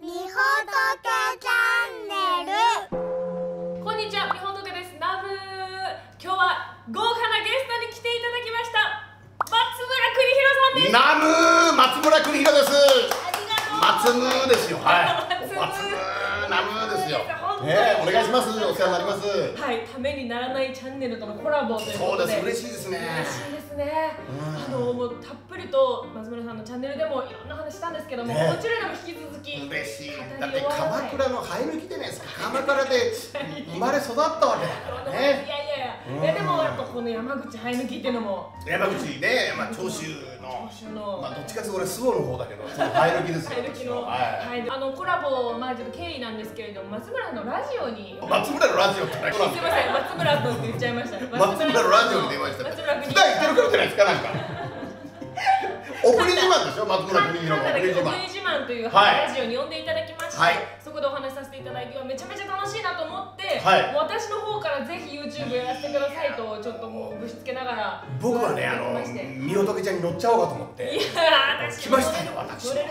みほとけチャンネル。こんにちは、みほとけです。ナブ今日は豪華なゲストに来ていただきました。松村邦弘さんです。ナムー。松村邦弘です。ありがとう。松ムーですよ。はい。松ムー松ムーナムーですよねお願いします。お世話になります。はい、ためにならないチャンネルとのコラボというそうことで。です嬉しいですね。嬉しいですね。うん。あのもうたっぷりと松村さんのチャンネルでもいろんな話したんですけども、ね。こちらでも引き続き。嬉しい。だって鎌倉の生え抜きじゃないですか鎌倉で 生まれ育ったわけだからいやいねやいや、うん。いやでもやっぱこの山口生え抜きっていうのも山口ねまあ長州の長州のまあどっちかというと俺周防の方だけど生え抜きですよ生え抜きの、ははいい、あのコラボまあちょっと経緯なんですけれども松村のラジオに。松村のラジオって何？すいません松村君って言っちゃいました。松村のラジオに出ました松村君普段言ってるからじゃないですかなんか。お国自慢でしょ松村邦弘のお国自お慢国自慢という、はい。ラジオに呼んでいただきまはい。そこでお話しさせていただいてめちゃめちゃ楽しいなと思って、はい。私の方からぜひ YouTube やらせてくださいとちょっともうぶしつけながら僕はねあのみおとけちゃんに乗っちゃおうかと思って。いやー私来ましたよ私乗れる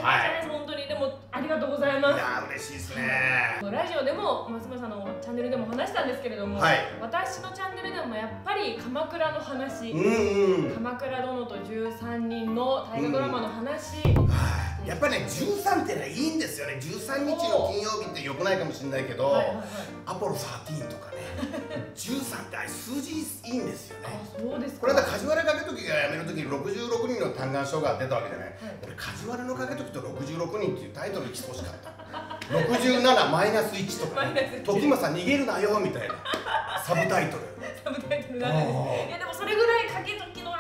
本当に。でもありがとうございます。いやー嬉しいですね。ラジオでも松村さんのチャンネルでも話したんですけれども、はい。私のチャンネルでもやっぱり鎌倉の話、うんうん。鎌倉殿と13人の大河ドラマの話、はいやっぱりね13ってねいいんですよね。13日の金曜日ってよくないかもしれないけど、はいはいはい。アポロ13とかね。13ってあれ数字いいんですよね。あそうですこれだ梶原掛時が辞める時に66人の嘆願書が出たわけじゃない、はい。俺梶原の掛時と66人っていうタイトルにしてほしかった。67マイナス1とか、マイナス1時政逃げるなよみたいなサブタイトル。サブタイトルなんです。いやでもそれぐらい掛け時の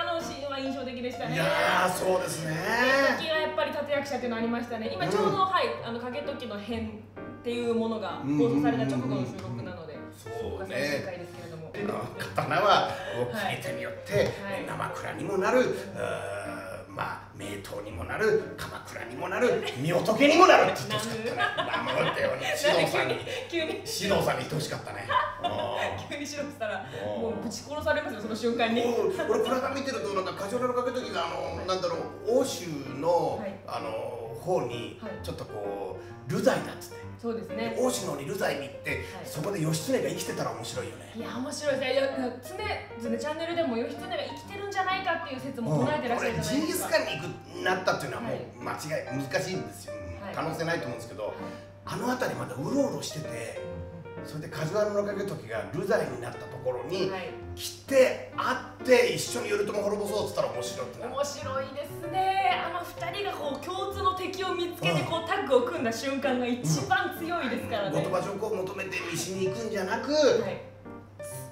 印象的でしたね。いやーそうですね。時はやっぱり立役者っていうのありましたね。今ちょうど、うんはいあの掛け時の編っていうものが放送された直後の収録なので、そう最終ね回ですけれども、刀はこう切り手によってはい。生倉にもなる、うーまあ名刀にもなる鎌倉にもなる御仏にもなるって言ってほしかったね。名乗ったように指導さん に。急に指導さんに言ってほしかったね急に白くしたらもうぶち殺されますよその瞬間に。もう俺体見てるとなんか梶原のかけ時があのなんだろう欧州の、はい。あの方にはい。ちょっとこう流罪だっつって、そうですね。欧州の方に流罪に行って、そこで義経が生きてたら面白いよね。いや面白い。ですね常々チャンネルでも義経が生きてるんじゃないかっていう説も唱えてらっしゃるじゃないジンギスですかカンに行くなったっていうのはもう間違い難しいんですよ、はい。可能性ないと思うんですけど、あの辺りまだうろうろしててそれで梶原のかけ時が流罪になったところにはい来て会って一緒に頼朝滅ぼそうっつったら面白いって面白いですね。あの二人がこう共通の敵を見つけてこうタッグを組んだ瞬間が一番強いですからね、後鳥羽上皇を求めて西に行くんじゃなく、はい。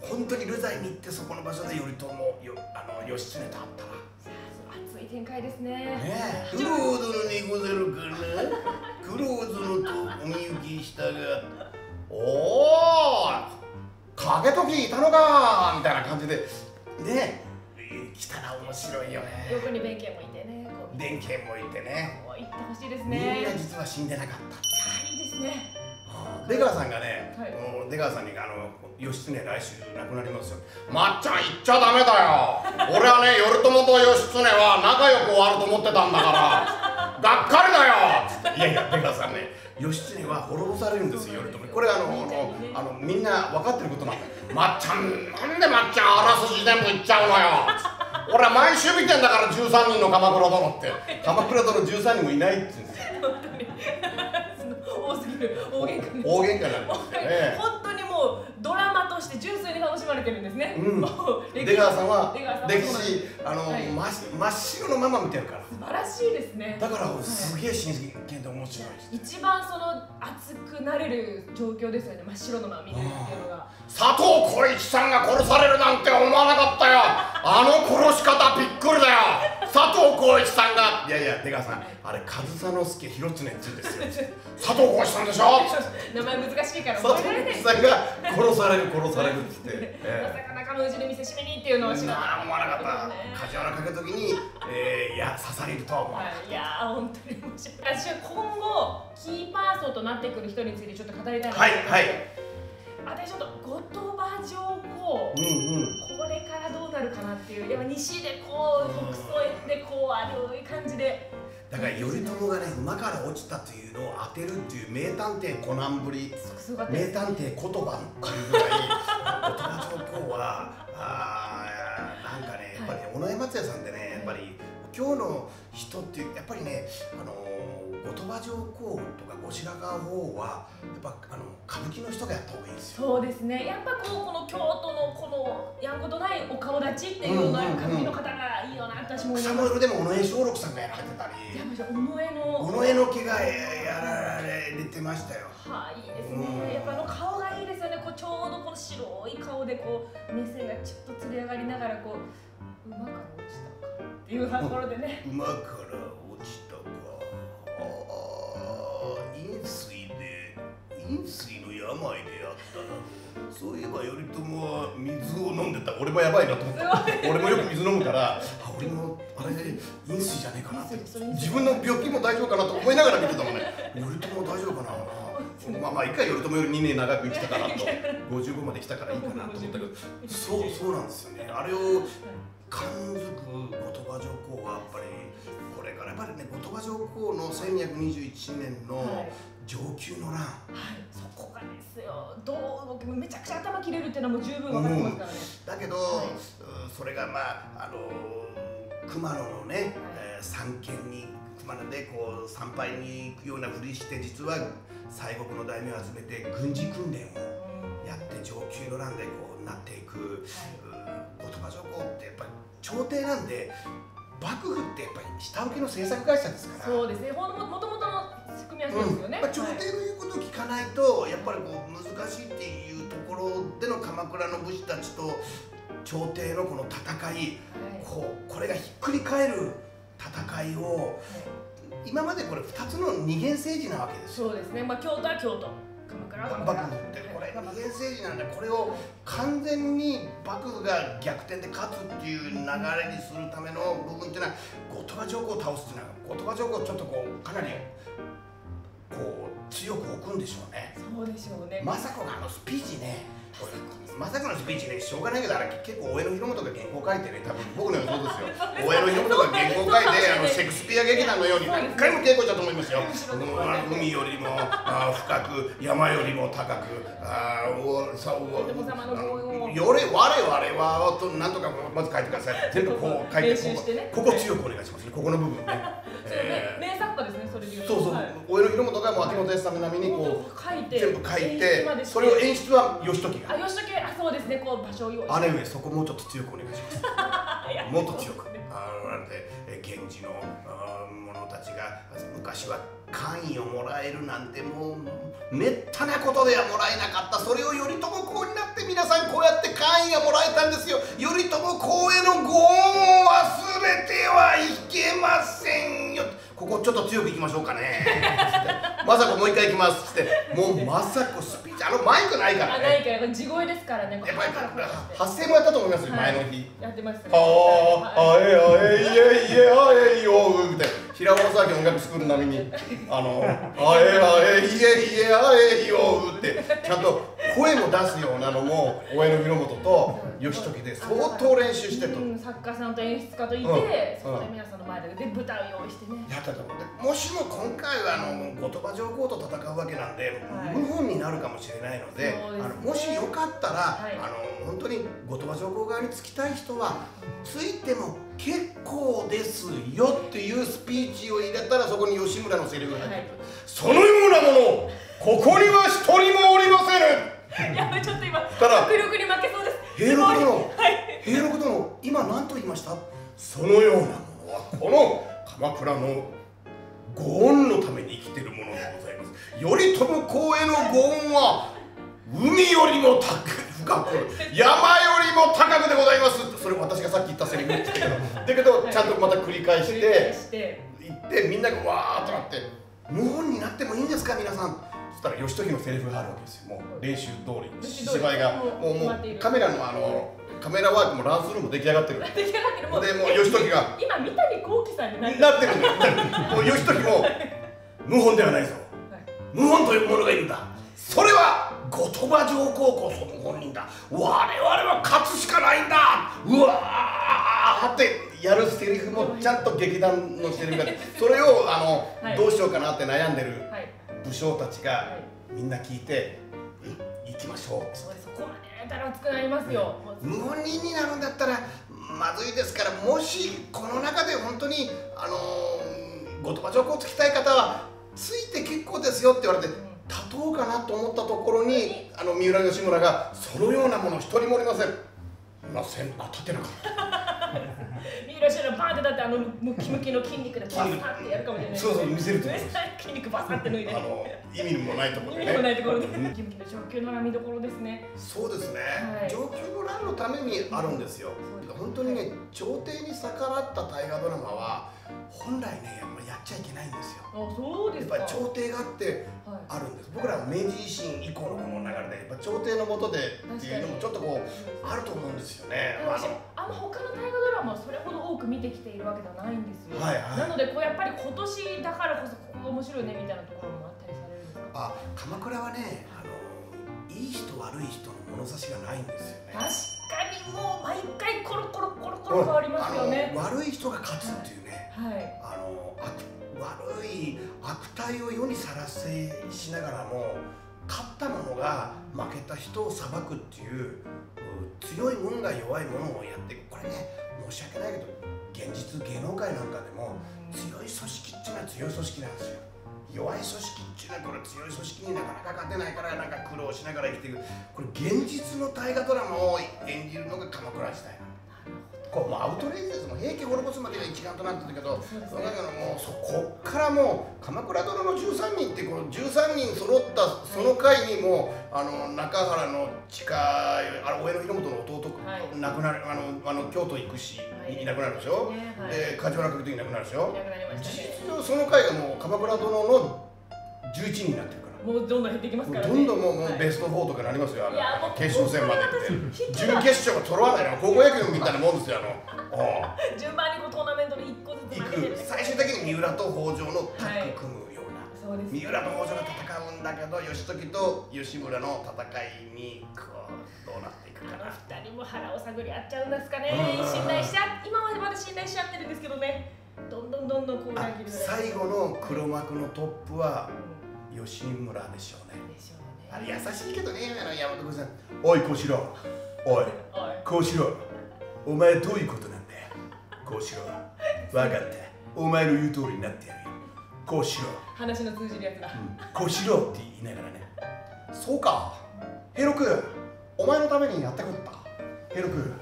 本当に流罪に行ってそこの場所で頼朝よあの義経と会ったら。熱い展開ですね。ねえ、クローズのにござるかな？クローズのとおみゆきしたが。おお影時いたのかみたいな感じで。ねえ来たら面白いよね。横に弁慶もいてね弁慶もいてね。こう言ってほしいですみんねな実は死んでなかった。いいですね。出川さんがね、はい。もう出川さんにあの義経来週亡くなりますよ。まっちゃん言っちゃダメだよ。俺はね頼朝と義経は仲良く終わると思ってたんだから。がっかりだよ。いやいや出川さんね義経は滅ぼされるんですよ頼朝これあのあのあのみんな分かってることなんだ。よまっちゃんなんでまっちゃんあらすじ全部言っちゃうのよ。俺は毎週見てんだから13人の鎌倉殿って。鎌倉殿13人もいないって言うんですよ。本当にその多すぎる。大喧嘩に大喧嘩なんですよねドラマとして純粋に楽しまれてるんですね、うん。出川さんは歴史あの、はい。真っ白のまま見てるから。素晴らしいですね。だからすげえ新鮮で面白いです一番その熱くなれる状況ですよね。真っ白のまま見れるっていうのが。佐藤浩市さんが殺されるなんて思わなかったよ。あの殺し方びっくりだよ。佐藤浩市さんがいやいや出川さんあれ上総介広常って言うんですよ。佐藤浩市さんでしょ？名前難しいから佐藤浩市さんが殺される殺されるっつって、えまさか仲間内で見せしめにっていうのは知らなかった。思わなかった。梶原かけた時に、えー、いや刺されるとは思わなかった。はい、いやー本当に面白い。私は今後キーパーソンとなってくる人についてちょっと語りたいなと思はいはい私ちょっと後鳥羽上皇。うんうんこれからどうなるかなっていう。やっぱ西でこう北総でこうある感じで。だから頼朝がね馬から落ちたというのを当てるっていう名探偵コナンぶり。名探偵言葉っていうぐらい後鳥羽上皇はあーなんかねやっぱりね尾上松也さんでねやっぱり今日の人っていうやっぱりねあの後鳥羽上皇とか後白河法皇はやっぱあの歌舞伎の人がやった方がいいんですよ。そうですねやっぱこうこの京都のこのやんことないお顔立ちっていうのは歌舞伎の方がいいよな私も草ますの夜でも尾上松緑さんがやられてたりいや尾上の尾上の毛がやられてましたよ。はい、いいですうんね。やっぱあの顔がいいですよね。こうちょうどこの白い顔でこう目線がちょっとつり上がりながらこう馬から落ちたかっていうところでね。馬から落ちたかああ飲水で飲水の病であったな。そういえば頼朝は水を飲んでた。俺もやばいなと思った。俺もよく水飲むからあ俺もあれで飲水じゃねえかなって。自分の病気も大丈夫かなと思いながら見てたもんね。頼朝大丈夫かな。まあまあ一回頼朝より2年長く生きたからと55まで来たからいいかなと思ったけど。そうそうなんですよね。あれを感づく後鳥羽上皇はやっぱりやっぱりね後鳥羽上皇の1221年のはい。承久の乱、はい、そこがですよ。どうもめちゃくちゃ頭切れるっていうのはもう十分わかってますからね。だけど、はうんそれがまああの熊野のね、えー参見に熊野でこう参拝に行くようなふりして実は西国の大名を集めて軍事訓練をやって承久の乱でこうなっていく、うん後鳥羽上皇ってやっぱり朝廷なんで幕府ってやっぱり下請けの制作会社ですから。そうですね。ほんもともとの仕組みはそうですよね。まあ、朝はい廷の言うことを聞かないとやっぱりこう難しいっていうところでの鎌倉の武士たちと朝廷のこの戦いはいこうこれがひっくり返る戦いを今までこれ2つの二元政治なわけですよそうですね。まあ京都は京都、鎌倉は鎌倉。幕府ってこれはい二元政治なんでこれを完全に幕府が逆転で勝つっていう流れにするための部分っていうのは後鳥羽上皇を倒すっていうのは後鳥羽上皇ちょっとこうかなりこう強く置くんでしょうね。そうでしょうね。雅子があのスピーチね、これ雅子のスピーチね、しょうがないけど、あれ結構大江の広元が原稿書いてね、多分僕の予想ですよ。大江の広元が原稿書いて、あのシェイクスピア劇団のように何回も稽古したと思いますよ。うん海よりもあ深く、山よりも高く、あおさおお殿様のご恩をよれ我々はとなんとかまず書いてください。全部こう書いて、ここ強くお願いしますね。ここの部分ね。それはい、大江の広元がもう秋元康並みにこう。全部書いてて。それを演出は義時が。あ吉武あそうですねこう場所を用意姉上そこもうちょっと強くお願いします。もっと強く。あのなんでえ源氏のあ者たちが昔は官位をもらえるなんてもうめったなことではもらえなかった。それを頼朝公になって皆さんこうやって官位がもらえたんですよ。頼朝公へのご恩を忘れてはいけませんよ。ここちょっと強くいきましょうかねまさかもう一回いきますってもうまさかスピーチあのマイクないからあないねから地声ですからね。やっぱり発声もやったと思いますよ、前の日。やってましたねああ、あえあえいえいえあえいよって平尾正明音楽スクール並みにあのあえあえいえいえあえいよってちゃんと声も出すようなのも大江の広元と義時で相当練習してと。うん作家さんと演出家といて、うん。そこで皆さんの前でで舞台を用意してね。やったと思うでもしも今回はあの後鳥羽上皇と戦うわけなんで、はい。無本になるかもしれないのでね。あのもしよかったら、はい。あの本当に後鳥羽上皇側につきたい人はついても結構ですよっていうスピーチを入れたらそこに吉村のセリフが入ってくる、はい。そのようなものここには一人もおりませぬ やばいちょっと今ただ迫力に負けそうです。平六殿、はい。平六殿今何と言いました？そのようなものはこの鎌倉のご恩のために生きているものでございます。頼朝公へのご恩は海よりも高く深く山よりも高くでございます。それ私がさっき言ったセリフですけど。だけどちゃんとまた繰り返して返して。言ってみんながわーっとなって無本になってもいいんですか皆さん。そしたら義時のセリフがあるわけですよ。もう練習通り。芝居が。もうもうカメラのあのカメラワークもランスルーム出来上がってる。出来上がってる。もうでもう義時が。今三谷幸喜さんになってる。なってるんだよ。もう義時も無本ではないぞ。はい。無本というものがいるんだ。それは後鳥羽上皇こその本人だ。我々は勝つしかないんだ。うわーってやるセリフもちゃんと劇団のセリフが。それをあの、はい。どうしようかなって悩んでる。はい武将たちがはい。みんな聞いて「い行きましょう」そうです。そこまでやったら熱くなりますよ、もう無本人になるんだったらまずいですからもしこの中で本当にあのー後鳥羽上皇つきたい方はついて結構ですよって言われて立とうかなと思ったところにあの三浦義村がそのようなもの一人もおりません。ません。あ立てなかった三浦氏のバーンってだってあのムキムキの筋肉でバサってやるかもしれない。そうそう見せるとね筋肉バサって脱いで。あの意味もないところ意で。ね味もないところでうんムキムキの上級の見どころですね。そうですね、はい。上級の乱のためにあるんですよ。本当にね。朝廷に逆らった大河ドラマは本来ねやっぱやっちゃいけないんですよ。あそうですか。やっぱり朝廷があってはい。あるんです。僕らは明治維新以降のこの流れでやっぱ朝廷の下でっていうのもちょっとこうあると思うんですよね。あ私あんま他の大河ドラマをそれほど多く見てきているわけではないんですよ、はいはい。なのでこうやっぱり今年だからこそここが面白いねみたいなところもあったりされるんですか？あ鎌倉はねあのいい人悪い人の物差しがないんですよね。確かにもう毎回コロコロコロコロ変わりますよね、悪い人が勝つっていうね。はい。あの悪悪い悪態を世にさらせしながらも勝った者が負けた人を裁くっていう強い者が弱い者をやっていくこれね申し訳ないけど現実芸能界なんかでも強い組織っていうのは強い組織なんですよ。弱い組織っていうのはこれ強い組織になかなか勝てないからなんか苦労しながら生きていく。これ現実の大河ドラマを演じるのが鎌倉時代。こうもうアウトレイジですもん平家滅ぼすまでが一丸となってたけどそね。だからもうそこっからもう鎌倉殿の13人ってこの13人揃ったその回にもうあの中原の地下あの上野広元の弟、はい。亡くなるあのあの京都行くし、はい。い、なくなるでしょ、ね。はい。で梶原来る時いなくなるでしょ？いなくなりま事したね。実上その回がもう鎌倉殿の11人になってる。もうどんどん減ってきますからね。どんどんもうもうはいベスト4とかなりますよ、あの決勝戦まで行って。準決勝が取らないの高校野球みたいなもんですよあの。順番にこうトーナメントで一個ずつ行負け最終的に三浦と北条のタッグ組むような、そうです。三浦と北条が戦うんだけど義時と吉村の戦いにこうどうなっていくかな。二人も腹を探り合っちゃうんですかね。うん。信頼しちゃ今までまだ信頼しちゃってるんですけどね。どんどんどんどんこう最後の黒幕のトップはう吉村でしょうね。あれ優しいけどね山本君さん。おい小四郎。おい小四郎。お前どういうことなんだよ。小四郎。分かった。お前の言う通りになってやるよ。小四郎。話の通じるやつだ。小四郎って言いながらね。そうか。ヘロ君お前のためにやってこった。ヘロ君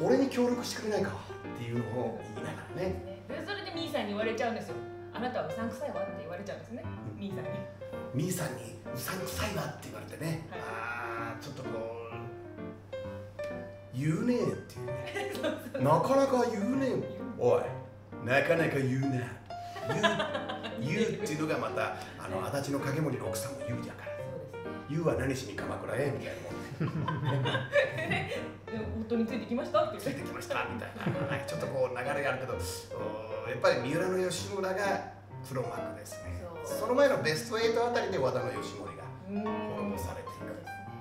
俺に協力してくれないか。っていうのを言いながらね。それでミーさんに言われちゃうんですよ。あなたはうさんくさいわって言われちゃうんですね。ミーさんにミーさんにうさんくさいわって言われてね、はい。ああちょっとこう言うねえっていうね。なかなか言うねえ。おいなかなか言うな。言う 言うっていうのがまたあの足立の影森の奥さんも言うじゃから。言うは何しに鎌倉へみたいなもん。でで夫についてきました？って。ついててきましたみたいな、はいちょっとこう流れがあるけどおやっぱり三浦の吉村が黒幕ですねその前のベスト8あたりで和田の吉盛が滅ぼされていく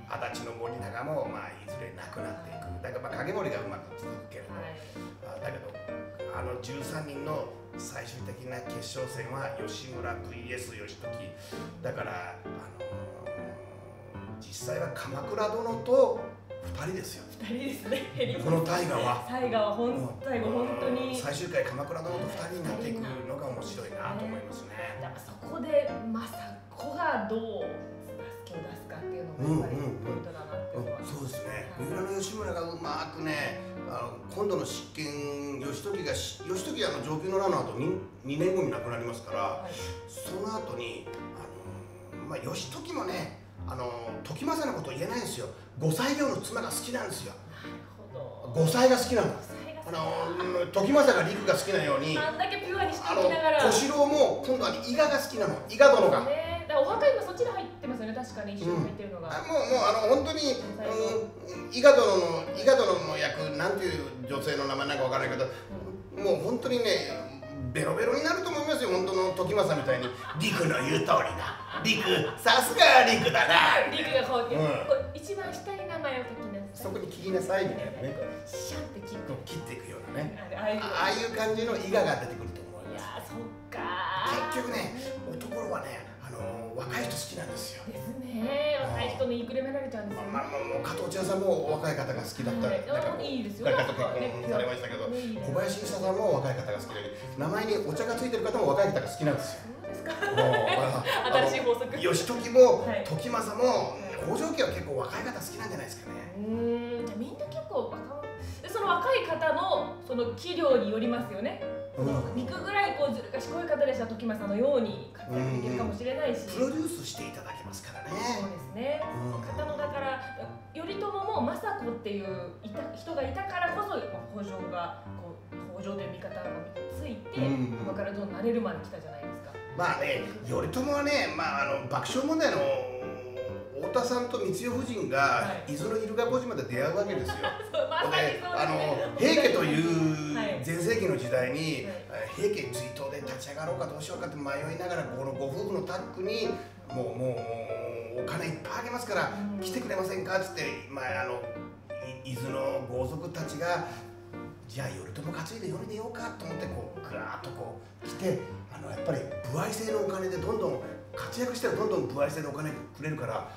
足立の森永も、まあ、いずれなくなっていく。だからまあ影森がうまく続くけれど、はい。あだけどあの13人の最終的な決勝戦は吉村 VS 義時。だから、あのー実際は鎌倉殿と2人ですよ。二人ですね。この大河は。最後はほん最後本当に。最終回鎌倉殿と2人になっていくのが面白いなと思いますね。だからそこでまさこがどう助けを出すかっていうのがやっぱりうんうんうん。ポイントだなってうん思います。そうですね。三浦の吉村がうまくねあの今度の執権義時がし義時はあの上級の乱の後に2年後に亡くなりますからはい。その後にあの、まあ、義時もねあの時政のこと言えないんですよ5歳以上の妻が好きなんですよなるほど。5歳が好きなのあの時政が陸が好きなようにあんだけピュアにしておきながら。小四郎も今度は伊賀が好きなの伊賀殿が。ね、だからお墓今そっちに入ってますよね確かに一緒に入ってるのが。あもうもうあの本当に、うん、伊賀殿の伊賀殿の役なんていう女性の名前なんかわからないけど、もう本当にねベロベロになると思いますよ本当の時政みたいに。陸の言う通りだリクさすがリクだなリクがこう、うん。一番下に名前を書きなさいそこに聞きなさいみたいなね。シャンって聞く切っていくようなね。ああいう。感じの伊賀が出てくると思います。いやーそっかー。結局ね男はねあの若い人好きなんですよに言いくるめられちゃうんですよ。ね、まあ、まあ、もう加藤千代さんも若い方が好きだった、はい。なんかこういいですよ。若い方と結婚されましたけど、ね小林久さんも若い方が好きで名前にお茶がついてる方も若い方が好きなんですよ。そうですか。新しい法則。義時も、はい。時政も北条家は結構若い方好きなんじゃないですかね。うーん。じゃあみんな結構若でその若い方のその器量によりますよね、肉ぐらいこうずる賢い方でした時政のように活躍できるかもしれないし、プロデュースしていただけますからねそうですね、うん方のだから頼朝も政子っていういた人がいたからこそ北条がこう北条という味方がついて、うん今からどうなれるまで来たじゃないですか。まあね頼朝はね、まあ、あの爆笑問題の太田さんと光代夫人がはい。伊豆の入川小島で出会うわけですよ。あの平家というはい。全盛期の時代に、は平家追悼で立ち上がろうかどうしようかって迷いながらこのご夫婦のタッグにもうもうお金いっぱいあげますからうん。来てくれませんかっつって、まあ、あのい伊豆の豪族たちがじゃあ頼朝担いで世に出ようかと思ってこうぐわーっとこう来てあのやっぱり歩合制のお金でどんどん活躍したらどんどん歩合制のお金くれるから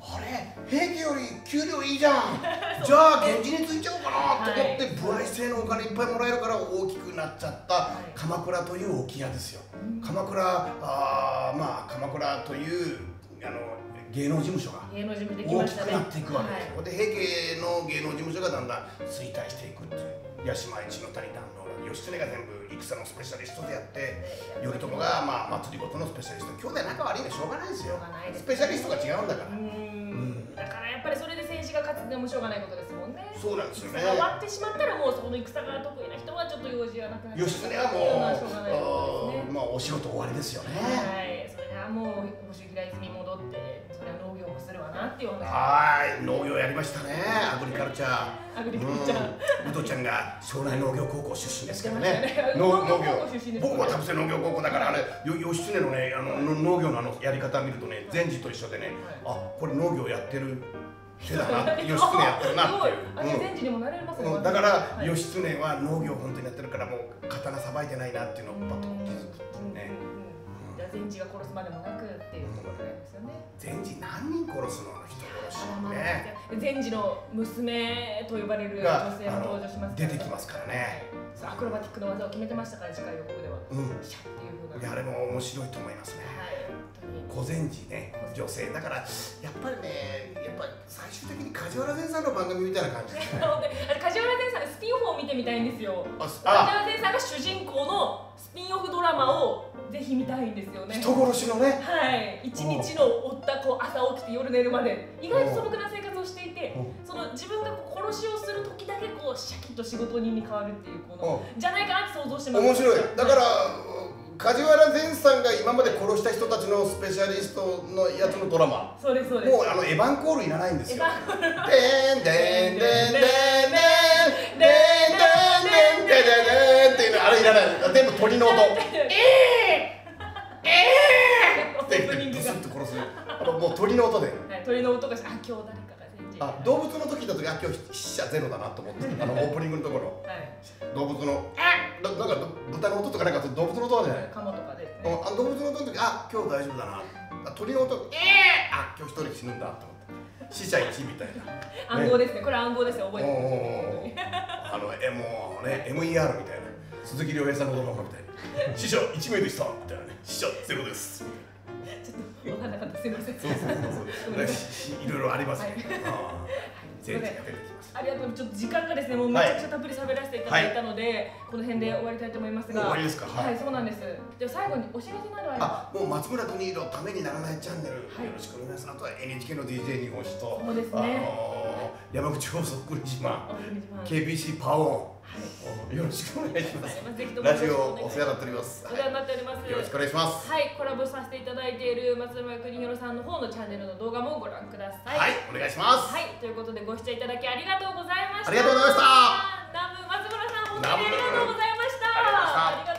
あれ？平家より給料いいじゃん。じゃあ源氏についちゃおうかなと思ってはい。歩合制のお金いっぱいもらえるから大きくなっちゃったはい。鎌倉という置屋ですよ。うん。鎌倉あーまあ鎌倉というあの芸能事務所が大。きくなっていくわけですよ、はで平家の芸能事務所がだんだん衰退していくっていう。八島一の谷壇の義経が全部戦のスペシャリストでやって頼朝がまあ祭りごとのスペシャリスト。兄弟仲悪いのしょうがないですよ。スペシャリストが違うんだかうら、ん。だからやっぱりそれで戦士が勝つってもしょうがないことですもんね。そうなんですよね。終わってしまったらもうその戦が得意な人はちょっと用事がなくなっちゃう義経はっていううね。うまあお仕事終わりですよね、はい、それがもう星平泉にっていう話。はーい。農業やりましたね。アグリカルチャー。アグリうんカルチャー。ウドちゃんが庄内農業高校出身ですからね。農農業僕は田臥農業高校だからあれよ義経のねあのの農業のあのやり方見るとね禅師と一緒でねあこれ農業やってる手だな 義経やってるなっていう。だから、はい。義経は農業本当にやってるからもう刀さばいてないなっていうのをパッと気づく全治が殺すまでもなくっていうところなんですよね。禅師何人殺すの人殺しね全治の娘と呼ばれる女が性も登場します出てきますからねアクロバティックの技を決めてましたから次回予告では。うんシャッっていう風な。いやあれも面白いと思いますねはい。小禅師ね女性だからやっぱりねやっぱり最終的に梶原善さんの番組みたいな感じで あれ梶原善さんのスピンオフを見てみたいんですよ。あ梶あ原善さんが主人公のスピンオフドラマをぜひ見たいんですよね。人殺しのね。はい、一日の追ったこう朝起きて夜寝るまで。意外と素朴な生活をしていてうその自分がこう殺しをする時だけこうシャキッと仕事人に変わるっていうこのうじゃないかなって想像してます。面白い。だからは梶原善さんが今まで殺した人たちのスペシャリストのやつのドラマ。そうですそうです。もうあのエヴァンコールいらないんですよ。エヴァンコール。でんでんでんでんでんでんでんでんでんでんっていうのあれいらない全部鳥の音オでープニングが。ブスッと殺す。あのもう鳥の音で。はい鳥の音がしてあ今日誰かが全然。あ動物の時だとあ今日死者ゼロだなと思って あのオープニングのところ。はい。動物の。あ。ななんか豚の音とかなんか動物の音じゃない？カモとかで、ね、あ動物の音の時あ今日大丈夫だな。あ鳥の音。ええあ今日一人死ぬんだと思って。死者1みたいな。暗号ですね。これ暗号ですよ。覚えておうおうおうくださいあのえもうね MER みたいな鈴木亮平さんのドラマみたいな。死者1名でした。みたいなね。死者ゼロです。ちょっと分かんなかったすいません。そうそうそうそう。いろいろありますね、はい。ああ。全然出てきます。ありがとう。ちょっと時間がですねもうめちゃくちゃたっぷり喋らせていただいたので、この辺で終わりたいと思いますが。終わりですか？は、はいいそうなんです。では最後にお知らせなどあれ。ばあもう松村邦洋ためにならないチャンネル、はい。よろしくお願いします。あとは NHK の DJ 日本史と。そうですね。あのー山口放送栗島。お願いします KBC パオはい。ンよろしくお願いします。ラジオお世話になっております、お世話になっております、よろしくお願いします。はい、コラボさせていただいている松村邦弘さんの方のチャンネルの動画もご覧ください。はい、お願いします、はい、ということでご視聴いただきありがとうございました。ありがとうございました。ナム松村さん、本当にありがとうございました。